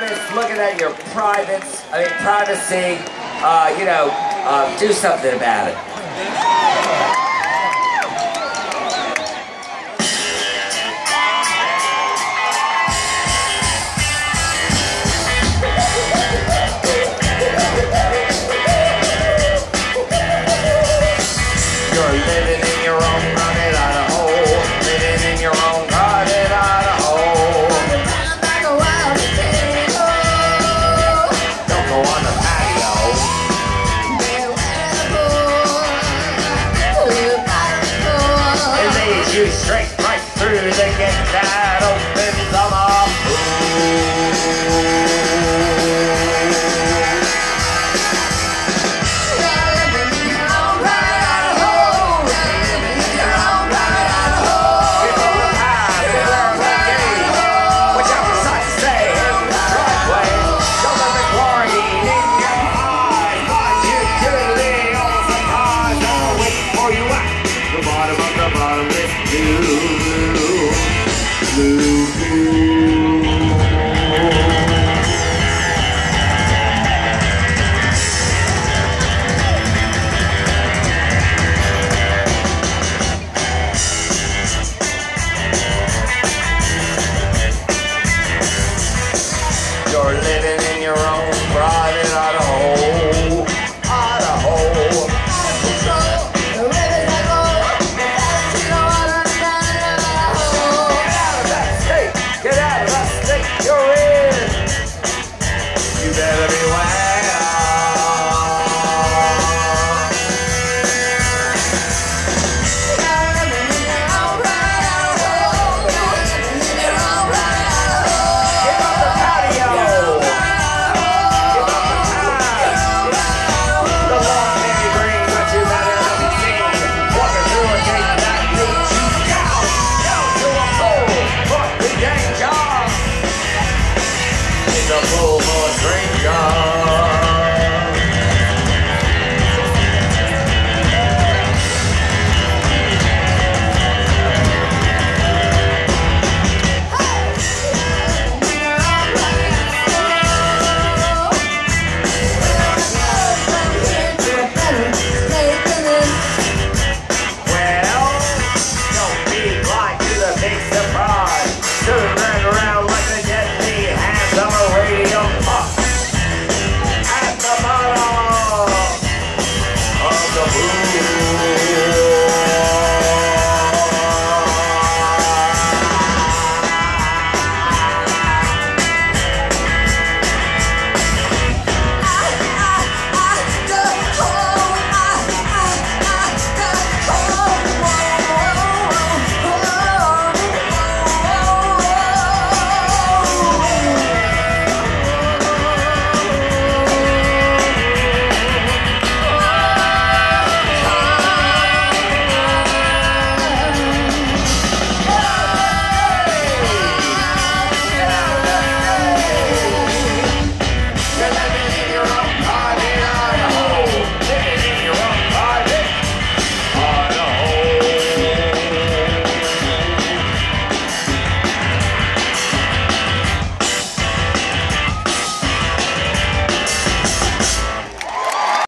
business, looking at your privates, I mean privacy, uh, you know, uh, do something about it. you strike right through the gap. from the bottomless blue, blue, blue, blue. living the Bullhorn Dream Job. amor.